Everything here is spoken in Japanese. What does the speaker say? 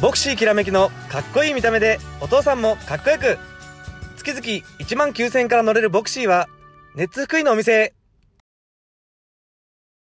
ボクシーきらめきのかっこいい見た目でお父さんもかっこよく月々1万9000円から乗れるボクシーは熱福井のお店へ